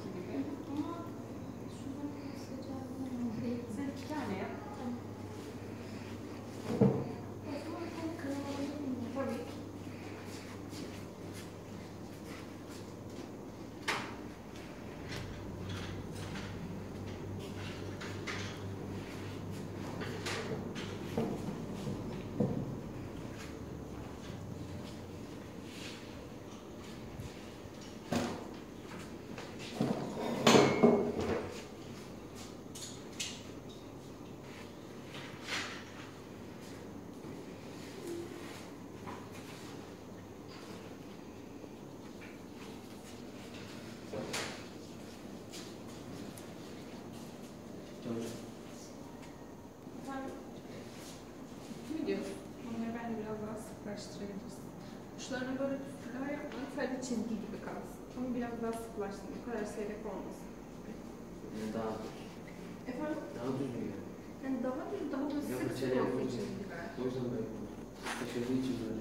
thank you. Video. Onları ben biraz daha sıklaştırabiliriz. Uçlarına böyle püsküller yapmak sadece çizgi gibi kalsın. Ama biraz daha sıklaştırın. Bu kadar seyrek olmasın. Yani daha Efendim? Daha düzgün yani. Yani daha düz, daha böyle sık sık olsun. O yüzden böyle. Taşıdığı için böyle.